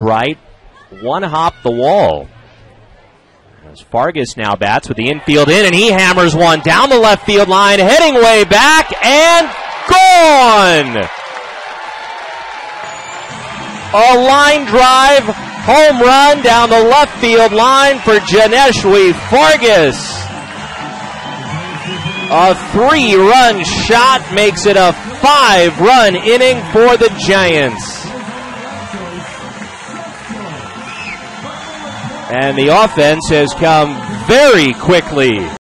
right, one hop the wall. As Fargas now bats with the infield in, and he hammers one down the left field line, heading way back and gone. A line drive, home run down the left field line for Johneshwy Fargas. A three run shot makes it a five run inning for the Giants. And the offense has come very quickly.